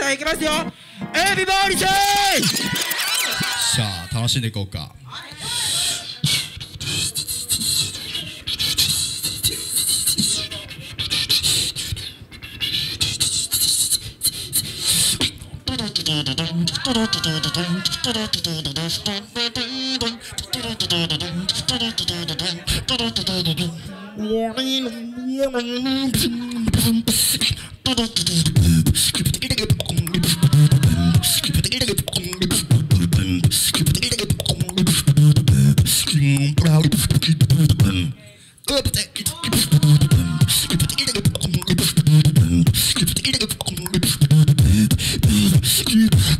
さいいきますよ。エビボーリシェイ。さあ楽しんでいこうか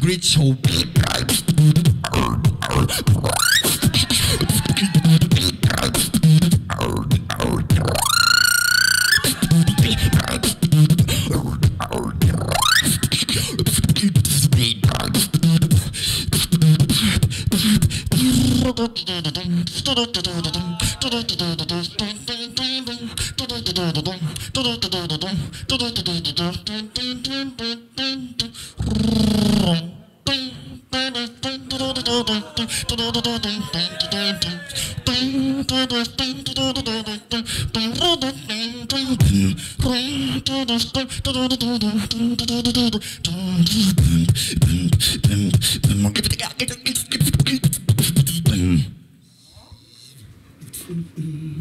Great show. Thank you. Mm-hmm.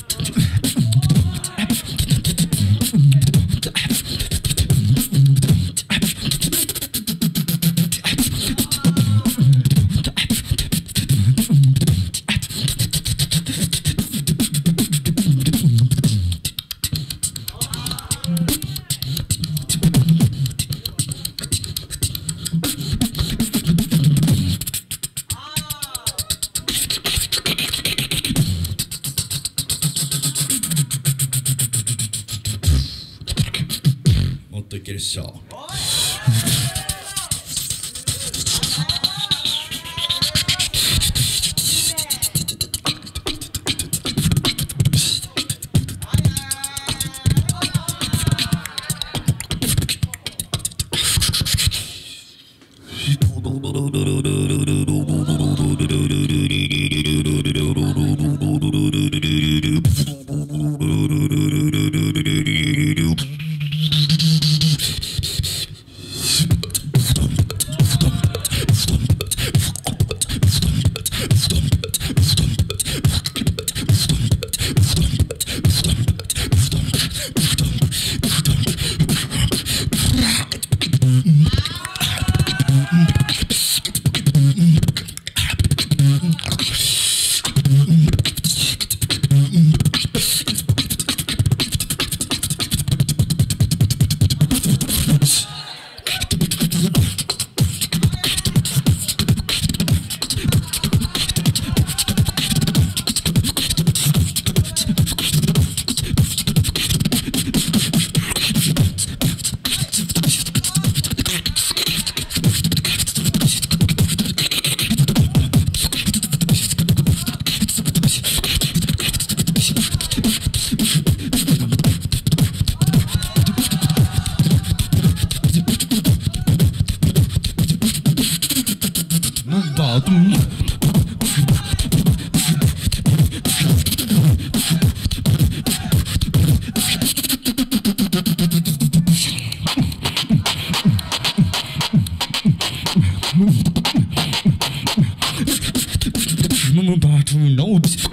もっといけるっしょ。Noobs